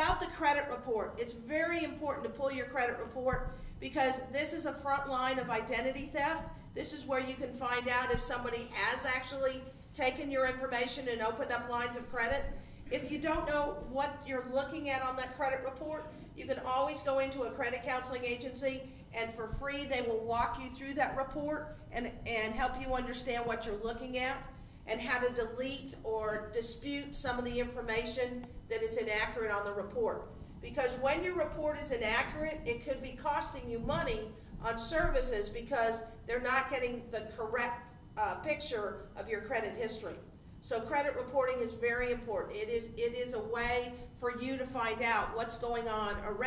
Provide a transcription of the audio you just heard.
about the credit report. It's very important to pull your credit report because this is a front line of identity theft. This is where you can find out if somebody has actually taken your information and opened up lines of credit. If you don't know what you're looking at on that credit report, you can always go into a credit counseling agency and for free they will walk you through that report and, and help you understand what you're looking at and how to delete or dispute some of the information that is inaccurate on the report. Because when your report is inaccurate, it could be costing you money on services because they're not getting the correct uh, picture of your credit history. So credit reporting is very important. It is, it is a way for you to find out what's going on around